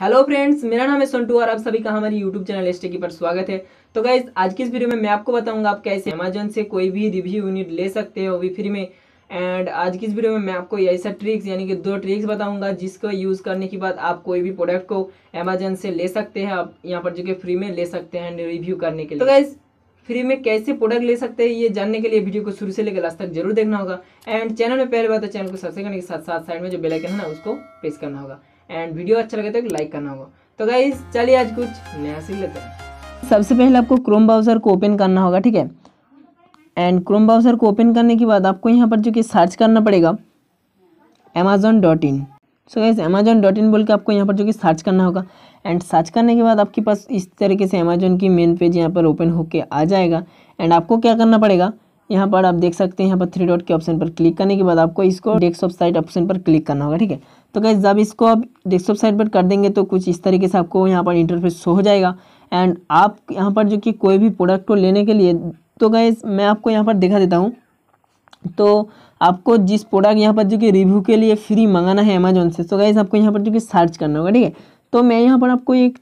Hello friends मेरा नाम है संटू और आप सभी का हमारे यूट्यूब चैनल एस्टेकी पर स्वागत है। तो गाइज़ आज की इस वीडियो में मैं आपको बताऊँगा आप कैसे अमेजोन से कोई भी रिव्यू यूनिट ले सकते हो वो भी फ्री में। एंड आज की इस वीडियो में मैं आपको ऐसा ट्रिक्स यानी कि दो ट्रिक्स बताऊँगा जिसको यूज़ करने के बाद आप कोई भी प्रोडक्ट को अमेजोन से ले सकते हैं। आप यहाँ पर जो कि फ्री में ले सकते हैं रिव्यू करने के लिए। तो गाइज़ फ्री में कैसे प्रोडक्ट ले सकते हैं, ये जानने के लिए वीडियो को शुरू से लेकर लास्ट तक ज़रूर देखना होगा। एंड चैनल में पहले बात है चैनल को सब्सक्राइब करने के साथ साथ साइड में जो बेल आइकन है ना, उसको प्रेस करना होगा। एंड वीडियो अच्छा लगे तो लाइक करना होगा। तो गाइज़ चलिए आज कुछ नया सीख लेते हैं। सबसे पहले आपको क्रोम ब्राउज़र को ओपन करना होगा, ठीक है? एंड क्रोम ब्राउज़र को ओपन करने के बाद आपको यहाँ पर जो कि सर्च करना पड़ेगा Amazon dot in so guys Amazon dot in बोल के आपको यहाँ पर जो कि सर्च करना होगा। एंड सर्च करने के बाद आपके पास इस तरीके से अमेजोन की मेन पेज यहाँ पर ओपन होके आ जाएगा। एंड आपको क्या करना पड़ेगा? यहाँ पर आप देख सकते हैं, यहाँ पर थ्री डॉट के ऑप्शन पर क्लिक करने के बाद आपको इसको डेस्कटॉप साइट ऑप्शन पर क्लिक करना होगा, ठीक है? तो गैस जब इसको आप डेस्कटॉप साइट पर कर देंगे तो कुछ इस तरीके से आपको यहाँ पर इंटरफेस शो हो जाएगा। एंड आप यहाँ पर जो कि कोई भी प्रोडक्ट को लेने के लिए तो गैस मैं आपको यहाँ पर दिखा देता हूँ। तो आपको जिस प्रोडक्ट यहाँ पर जो कि रिव्यू के लिए फ्री मंगाना है अमेजोन से तो गैस आपको यहाँ पर जो कि सर्च करना होगा, ठीक है? तो मैं यहाँ पर आपको एक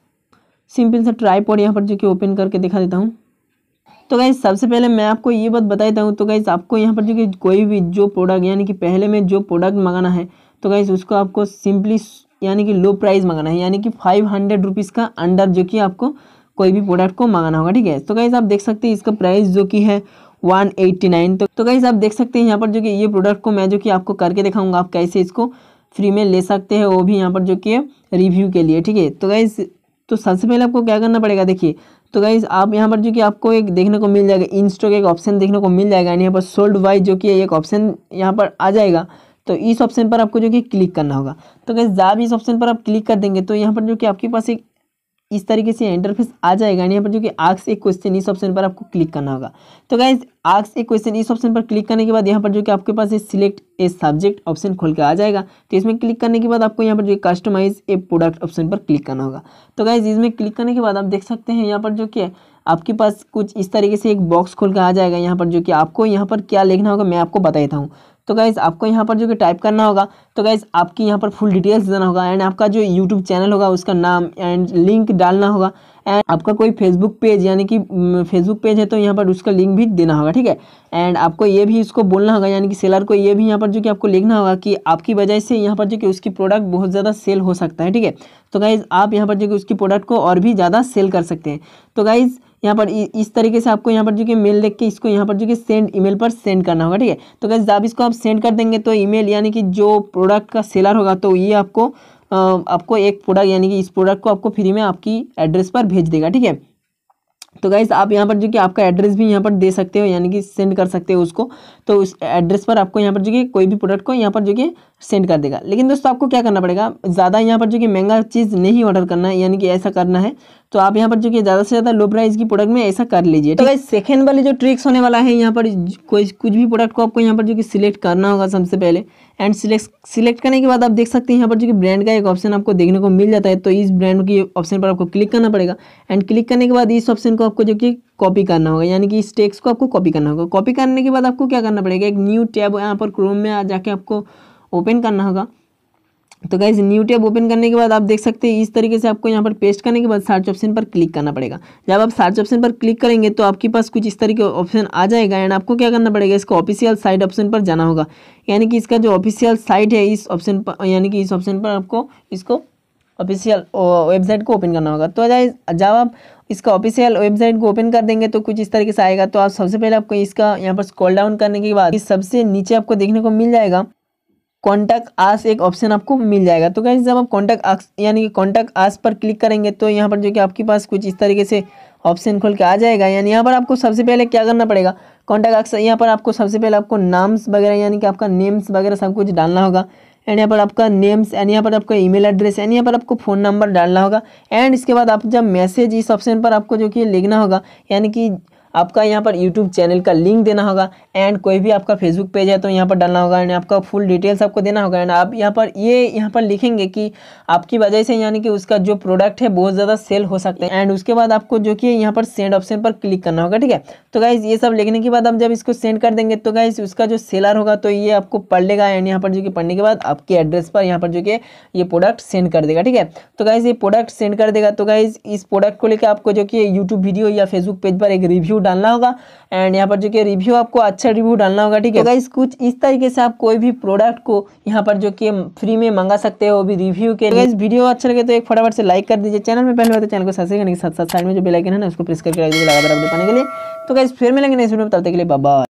सिंपल सा ट्राई ट्राईपॉड यहाँ पर जो कि ओपन करके दिखा देता हूँ। तो गाइज़ सबसे पहले मैं आपको ये बात बता देता हूँ। तो गाइज़ आपको यहाँ पर जो कि कोई भी जो प्रोडक्ट यानी कि पहले में जो प्रोडक्ट मंगाना है तो गाइज़ उसको आपको सिंपली यानी कि लो प्राइस मंगाना है। यानी कि फाइव हंड्रेड रुपीज़ का अंडर जो कि आपको कोई भी प्रोडक्ट को मंगाना होगा, ठीक है? तो गाइज़ आप देख सकते हैं इसका प्राइस जो कि है वन एट्टी नाइन तो तो गाइज़ आप देख सकते हैं यहाँ पर जो कि ये प्रोडक्ट को मैं जो कि आपको करके दिखाऊँगा, आप कैसे इसको फ्री में ले सकते हैं, वो भी यहाँ पर जो कि रिव्यू के लिए, ठीक है? तो गाइज़ तो सबसे पहले आपको क्या करना पड़ेगा, देखिए? तो गाइज़ आप यहाँ पर जो कि आपको एक देखने को मिल जाएगा इन स्टॉक एक ऑप्शन देखने को मिल जाएगा, यानी यहाँ पर सोल्ड वाइज जो कि एक ऑप्शन यहाँ पर आ जाएगा। तो इस ऑप्शन पर आपको जो कि क्लिक करना होगा। तो गाइज़ जब इस ऑप्शन पर आप क्लिक कर देंगे तो यहाँ पर जो कि आपके पास एक इस तरीके से इंटरफेस आ जाएगा यहाँ पर जो कि आक्स एक क्वेश्चन इस ऑप्शन पर आपको क्लिक करना होगा। तो गाइज़ आक्स एक क्वेश्चन इस ऑप्शन पर क्लिक करने के बाद यहाँ पर जो कि आपके पास सिलेक्ट ए सब्जेक्ट ऑप्शन खोल के आ जाएगा। तो इसमें क्लिक करने के बाद आपको यहाँ पर जो कस्टमाइज ए प्रोडक्ट ऑप्शन पर क्लिक करना होगा। तो गाइज़ इसमें क्लिक करने के बाद आप देख सकते हैं यहाँ पर जो कि आपके पास कुछ इस तरीके से एक बॉक्स खोल के आ जाएगा। यहाँ पर जो कि आपको यहाँ पर क्या लिखना होगा, मैं आपको बता देता हूँ। तो गाइज़ आपको यहाँ पर जो कि टाइप करना होगा तो गाइज़ आपकी यहाँ पर फुल डिटेल्स देना होगा एंड आपका जो यूट्यूब चैनल होगा, उसका नाम एंड लिंक डालना होगा एंड आपका कोई फेसबुक पेज यानी कि फेसबुक पेज है तो यहाँ पर उसका लिंक भी देना होगा, ठीक है? एंड आपको ये भी इसको बोलना होगा, यानी कि सेलर को ये भी यहाँ पर जो कि आपको लिखना होगा कि आपकी वजह से यहाँ पर जो कि उसकी प्रोडक्ट बहुत ज़्यादा सेल हो सकता है, ठीक है? तो गाइज़ आप यहाँ पर जो कि उसकी प्रोडक्ट को और भी ज़्यादा सेल कर सकते हैं। तो गाइज़ यहाँ पर इस तरीके से आपको यहाँ पर जो कि मेल देख के इसको यहाँ पर जो कि सेंड ईमेल पर सेंड करना होगा, ठीक है? तो कैसे आप इसको आप सेंड कर देंगे तो ईमेल यानी कि जो प्रोडक्ट का सेलर होगा तो ये आपको आपको एक प्रोडक्ट यानी कि इस प्रोडक्ट को आपको फ्री में आपकी एड्रेस पर भेज देगा, ठीक है? तो गाइज़ आप यहाँ पर जो कि आपका एड्रेस भी यहाँ पर दे सकते हो, यानी कि सेंड कर सकते हो उसको। तो उस एड्रेस पर आपको यहाँ पर जो कि कोई भी प्रोडक्ट को यहाँ पर जो कि सेंड कर देगा। लेकिन दोस्तों आपको क्या करना पड़ेगा? ज़्यादा यहाँ पर जो कि महँगा चीज़ नहीं ऑर्डर करना है यानी कि ऐसा करना है तो आप यहाँ पर जो कि ज़्यादा से ज़्यादा लो प्राइस की प्रोडक्ट में ऐसा कर लीजिए तो गाइज़ सेकेंड वाले जो ट्रिक्स होने वाला है यहाँ पर कोई कुछ भी प्रोडक्ट को आपको यहाँ पर जो कि सिलेक्ट करना होगा सबसे पहले। एंड सिलेक्ट सिलेक्ट करने के बाद आप देख सकते हैं यहाँ पर जो कि ब्रांड का एक ऑप्शन आपको देखने को मिल जाता है तो इस ब्रांड की ऑप्शन पर आपको क्लिक करना पड़ेगा। एंड क्लिक करने के बाद इस ऑप्शन को आपको जो कि कॉपी करना होगा यानी कि इस टेक्स्ट को आपको कॉपी करना होगा। कॉपी करने के बाद आपको क्या करना पड़ेगा। एक न्यू टैब यहाँ पर क्रोम में जाके आपको ओपन करना होगा। तो गाइज़ न्यू टैब ओपन करने के बाद आप देख सकते हैं, इस तरीके से आपको यहाँ पर पेस्ट करने के बाद सर्च ऑप्शन पर क्लिक करना पड़ेगा। जब आप सर्च ऑप्शन पर क्लिक करेंगे तो आपके पास कुछ इस तरीके ऑप्शन आ जाएगा एंड आपको क्या करना पड़ेगा, इसको ऑफिशियल साइट ऑप्शन पर जाना होगा। यानी कि इसका जो ऑफिशियल साइट है, इस ऑप्शन पर, यानी कि इस ऑप्शन पर आपको इसको ऑफिशियल वेबसाइट को ओपन करना होगा। तो जब आप इसका ऑफिशियल वेबसाइट को ओपन कर देंगे तो कुछ इस तरीके से आएगा। तो आप सबसे पहले आपको इसका यहाँ पर स्क्रॉल डाउन करने के बाद सबसे नीचे आपको देखने को मिल जाएगा। कॉन्टैक्ट आस एक ऑप्शन आपको मिल जाएगा। तो कैसे जब आप कॉन्टैक्ट आस यानी कि कॉन्टैक्ट आस पर क्लिक करेंगे तो यहाँ पर जो कि आपके पास कुछ इस तरीके से ऑप्शन खोल के आ जाएगा। यानी यहाँ पर आपको सबसे पहले क्या करना पड़ेगा? कॉन्टैक्ट आक्स यहाँ पर आपको सबसे पहले आपको नाम्स वगैरह, यानी कि आपका नेम्स वगैरह सब कुछ डालना होगा। एंड यहाँ पर आपका नेम्स एंड यहाँ पर आपका ईमेल एड्रेस एंड यहाँ पर आपको फ़ोन नंबर डालना होगा। एंड इसके बाद आप जब मैसेज इस ऑप्शन पर आपको जो कि लिखना होगा, यानी कि आपका यहाँ पर यूट्यूब चैनल का लिंक देना होगा एंड कोई भी आपका फेसबुक पेज है तो यहाँ पर डालना होगा एंड आपका फुल डिटेल्स आपको देना होगा एंड आप यहाँ पर, ये यहाँ पर लिखेंगे कि आपकी वजह से यानी कि उसका जो प्रोडक्ट है बहुत ज़्यादा सेल हो सकते हैं एंड उसके बाद आपको जो कि यहाँ पर सेंड ऑप्शन पर क्लिक करना होगा, ठीक है? तो गाइज़ ये सब लिखने के बाद आप जब इसको सेंड कर देंगे तो गाइज़ उसका जो सेलर होगा तो ये आपको पढ़ लेगा एंड यहाँ पर जो कि पढ़ने के बाद आपके एड्रेस पर यहाँ पर जो कि ये प्रोडक्ट सेंड कर देगा, ठीक है? तो गाइज़ ये प्रोडक्ट सेंड कर देगा तो गाइज़ इस प्रोडक्ट को लेकर आपको जो कि यूट्यूब वीडियो या फेसबुक पेज पर एक रिव्यू डालना होगा। एंड यहाँ पर जो कि रिव्यू आपको अच्छा रिव्यू डालना होगा ठीक है? गाइस कुछ इस तरीके से आप कोई भी प्रोडक्ट को यहाँ पर जो कि फ्री में मंगा सकते हो भी रिव्यू के लिए। वीडियो अच्छा लगे तो एक फटाफट से लाइक कर दीजिए। चैनल में पहले बात चैनल को सब्सक्राइब करने के साथ साथ साइड में जो बेलाइकन है ना उसको प्रेस करके रख दीजिए लगातार अपडेट पाने के लिए। तो गाइस फिर मिलेंगे नेक्स्ट वीडियो में तब तक के लिए बाय